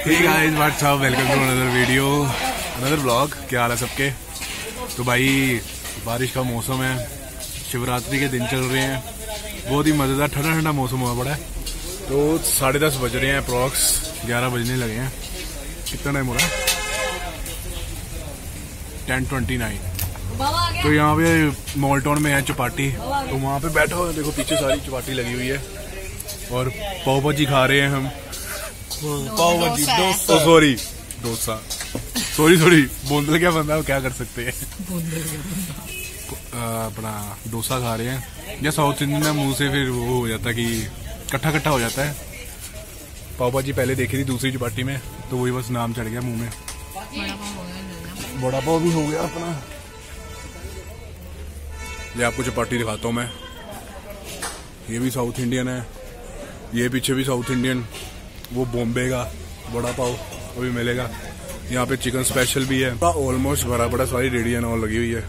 Guys what's up welcome to another video another blog क्या हाल है सबके? तो भाई, बारिश का मौसम है, शिवरात्रि के दिन चल रहे हैं। बहुत ही मज़ेदार, ठंडा ठंडा मौसम हुआ पड़ा है। तो साढ़े दस बज रहे हैं अप्रॉक्स ग्यारह बजने लगे हैं। कितना टाइम हो रहा है? टेन ट्वेंटी नाइन तो यहाँ पे मॉल टाउन में है चपाटी। तो वहाँ पे बैठा हुआ देखो पीछे सारी चपाटी लगी हुई है। और पाव भाजी खा रहे हैं हम। Pav bhaji dosa sorry dosa sorry sorry बोंदल क्या बंदा है, क्या कर सकते हैं? अपना डोसा खा रहे हैं। या साउथ इंडियन में मुँह से फिर वो हो जाता है कि कट्ठा कट्ठा हो जाता है। पाव भाजी पहले देखी थी दूसरी चपाटी में तो वही बस नाम चढ़ गया मुँह में। बड़ा पाव भी हो गया अपना। ये आपको चपाटी दिखाता हूँ मैं। ये भी साउथ इंडियन है। ये पीछे भी साउथ इंडियन। वो बॉम्बे का बड़ा पाव अभी मिलेगा। यहाँ पे चिकन स्पेशल भी है। ऑलमोस्ट भरा बड़ा सारी रेडी एंड ऑल लगी हुई है।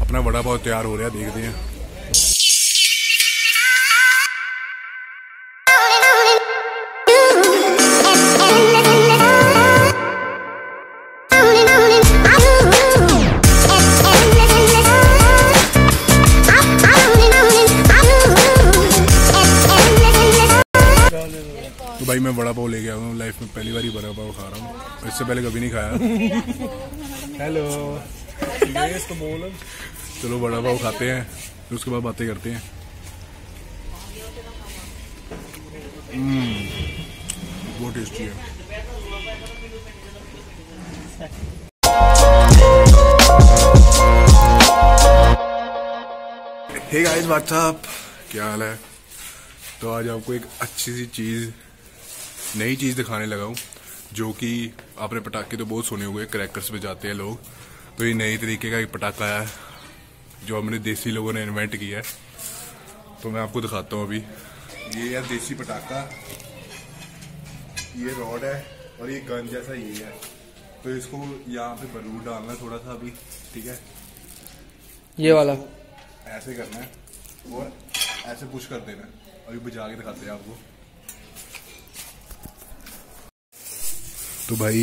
अपना बड़ा पाव तैयार हो रहा है, देखते हैं। भाई मैं बड़ा पाव लेके आया हूँ। लाइफ में पहली बार ही बड़ा पाव खा रहा हूँ। इससे पहले कभी नहीं खाया। हेलो तो चलो बड़ा पाव खाते हैं। फिर उसके बाद बातें करते हैं। हम्म, बहुत टेस्टी है। हे गाइस व्हाट्सअप क्या हाल है? तो आज आपको एक अच्छी सी चीज़ नई चीज़ दिखाने लगा हूँ जो कि आपने पटाखे तो बहुत सुने हुए क्रैकर्स पे जाते हैं लोग। तो ये नई तरीके का एक पटाखा है जो हमने देसी लोगों ने इन्वेंट किया है। तो मैं आपको दिखाता हूँ अभी। ये है देसी पटाखा। ये रॉड है और ये गन जैसा ये है। तो इसको यहाँ पे बरूद डालना है थोड़ा सा अभी ठीक है? ये वाला। ऐसे करना है और ऐसे पुश कर देना अभी बुझा के दिखाते हैं आपको। तो भाई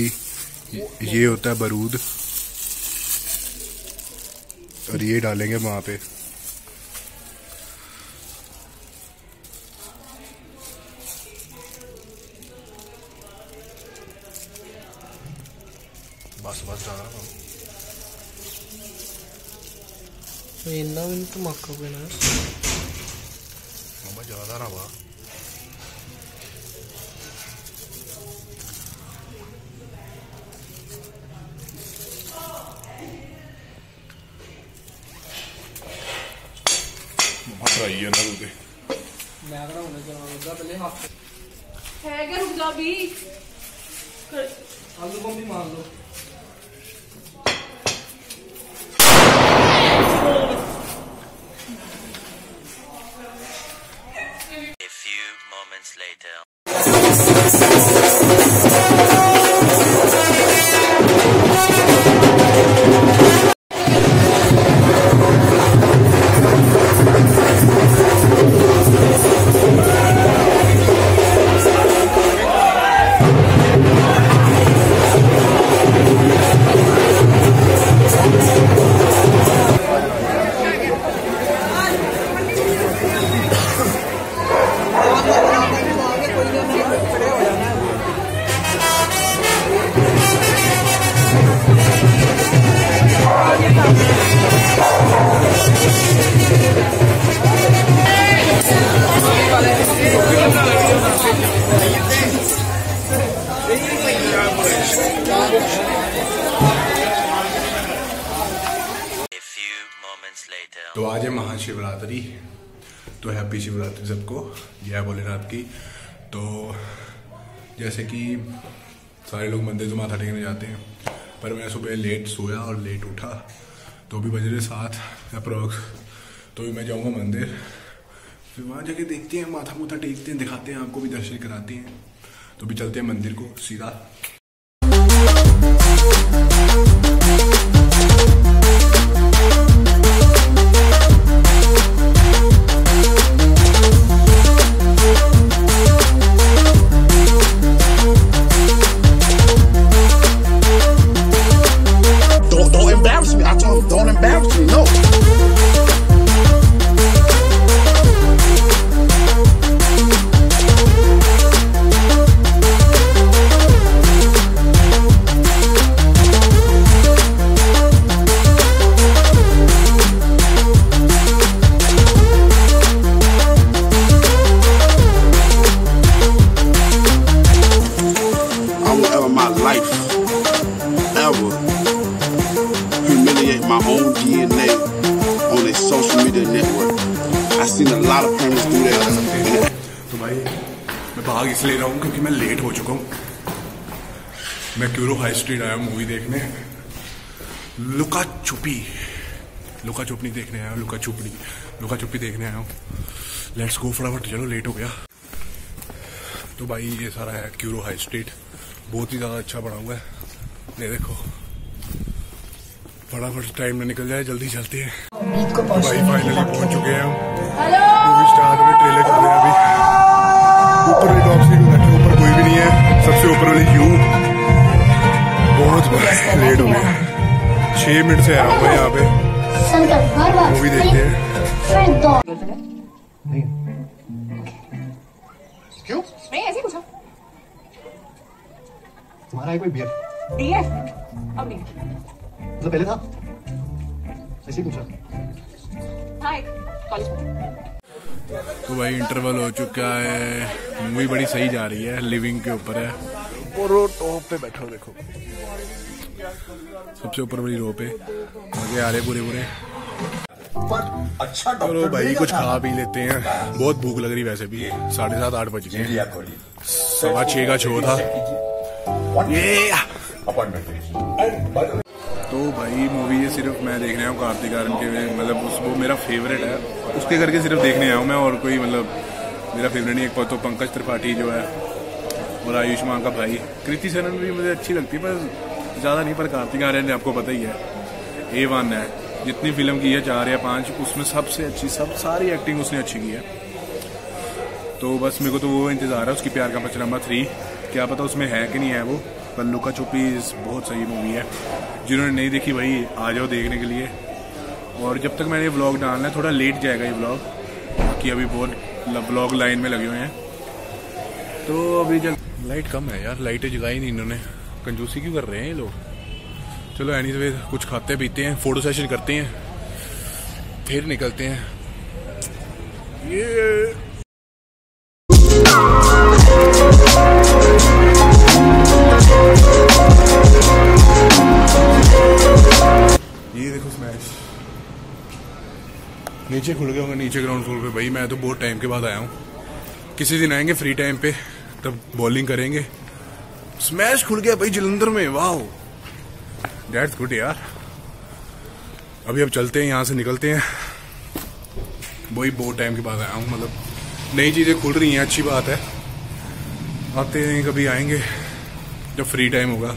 ये होता है बारूद। और ये डालेंगे वहाँ पे। बस बस ज़्यादा इन्ना भी नहीं तो धमाका पेना ज़्यादा रवा ਭਾਈ ਉਹਨਾਂ ਨੂੰ ਤੇ ਮੈਂ ਕਢਾਉਣਾ ਚਾਹਾਂਗਾ ਪਹਿਲੇ ਹੱਥ ਹੈਗਾ ਰੁਕ ਜਾ ਵੀ ਆਲੂ ਬੰਬੀ ਮਾਰ ਲਓ A few moments later. तो आज है महाशिवरात्रि। तो हैप्पी शिवरात्रि सबको। जय भोलेनाथ की। तो जैसे कि सारे लोग मंदिर से माथा टेकने जाते हैं, पर मैं सुबह लेट सोया और लेट उठा। तो भी बज रहे सात अप्रोक्स तो भी मैं जाऊँगा मंदिर। फिर वहाँ जाके देखते हैं, माथा मुथा टेकते हैं, दिखाते हैं, आपको भी दर्शन कराते हैं। तो भी चलते हैं मंदिर को, सीधा। दूर है सबके लिए तो भाई, मैं भाग इसलिए रहा हूँ क्योंकि मैं लेट हो चुका हूँ। मैं क्यूरो हाई स्ट्रीट आया मूवी देखने। लुका छुपी। लुका छुपनी देखने आया लुका छुपनी। लुका छुपी देखने आया हूँ। लेट्स गो फटाफट, चलो लेट हो गया। तो भाई, ये सारा है क्यूरो हाई स्ट्रीट बहुत ही ज़्यादा अच्छा बना हुआ है। ये देखो। फटाफट टाइम में निकल जाए, जल्दी चलते हैं। तो भाई फाइनली पहुँच चुके हैं हम। मूवी स्टार्ट में ट्रेलर चल रहे हैं अभी। ऊपर भी टॉप सीट बैठे ऊपर कोई भी नहीं है। सबसे ऊपर वाली व्यू बहुत लेट हो गया। छह मिनट से आया हुआ यहाँ पे। संकल्प बार बार मूवी देखते हैं। क्यों? नहीं ऐसे ही पूछा। तुम्हारा है कोई बियर ठीक है अब नहीं। मतलब पहले था? पूछा। तो भाई इंटरवल हो चुका है। मूवी बड़ी सही जा रही है लिविंग के ऊपर है। और वो टॉप पे बैठो देखो। सबसे ऊपर वाली रो पे। मज़े आ रहे पूरे पूरे अच्छा चलो भाई कुछ खा पी लेते हैं। बहुत भूख लग रही वैसे भी। साढ़े सात आठ बज गए। सवा छह का शो था। ये तो भाई मूवी ये सिर्फ़ मैं देख रहा हूँ कार्तिक आर्यन के मतलब उस वो मेरा फेवरेट है। उसके करके सिर्फ़ देखने आया हूँ मैं और कोई मतलब मेरा फेवरेट नहीं एक तो पंकज त्रिपाठी जो है, और आयुष्मान का भाई। कृति सेनन भी मुझे अच्छी लगती है, पर ज़्यादा नहीं, पर कार्तिक आर्यन आपको पता ही है ए वन है। जितनी फ़िल्म की है, चार या पाँच, उसमें सबसे अच्छी, सब सारी एक्टिंग उसने अच्छी की है। तो बस मेरे को तो वो इंतज़ार है, उसकी प्यार का पचनामा थ्री क्या पता उसमें है कि नहीं है वो। पर लुका छुपी बहुत सही मूवी है। जिन्होंने नहीं देखी भाई, आ जाओ देखने के लिए। और जब तक मैंने ये व्लॉग डालना है, थोड़ा लेट जाएगा ये व्लॉग बाकी अभी बहुत व्लॉग लाइन में लगे हुए हैं। तो अभी जब लाइट कम है यार लाइटें जगाई नहीं इन्होंने। कंजूसी क्यों कर रहे हैं ये लोग? चलो एनी वे कुछ खाते पीते हैं फ़ोटो सेशन करते हैं, फिर निकलते हैं। ये ये देखो स्मैश नीचे खुल गए होंगे, नीचे ग्राउंड फ्लोर पे। भाई, मैं तो बहुत टाइम के बाद आया हूँ। किसी दिन आएँगे फ्री टाइम पे, तब बॉलिंग करेंगे। स्मैश खुल गया भाई जलंधर में वाह दैट्स गुड यार। अभी अब चलते हैं, यहाँ से निकलते हैं। वही बहुत टाइम के बाद आया हूँ मतलब नई चीज़ें खुल रही हैं, अच्छी बात है। आते हैं, कभी आएँगे। जब फ्री टाइम होगा,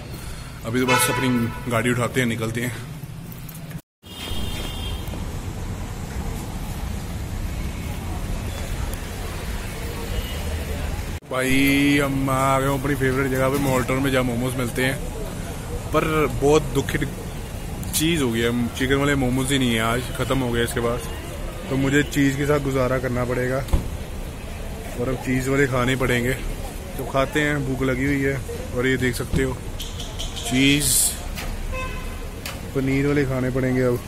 अभी तो बस अपनी गाड़ी उठाते हैं, निकलते हैं। भाई, हम आ गए अपनी फेवरेट जगह पे मोल्टोर में, जहाँ मोमोज मिलते हैं। पर बहुत दुखित चीज़ हो गई है। चिकन वाले मोमोज ही नहीं है आज, ख़त्म हो गए इसके पास तो मुझे चीज़ के साथ गुजारा करना पड़ेगा। और अब चीज़ वाले खाने पड़ेंगे। तो खाते हैं, भूख लगी हुई है, और ये देख सकते हो चीज़ पनीर वाले खाने पड़ेंगे अब।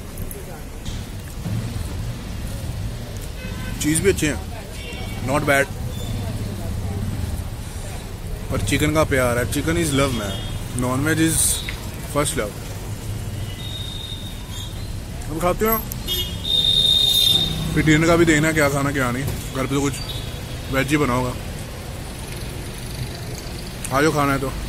चीज़ भी अच्छे हैं नॉट बैड और चिकन का प्यार है chicken is love man non veg is first love हम खाते हैं? फिर डिनर का भी देखना क्या खाना, क्या नहीं। घर पे तो कुछ वेज ही बना होगा। आ खाना है तो।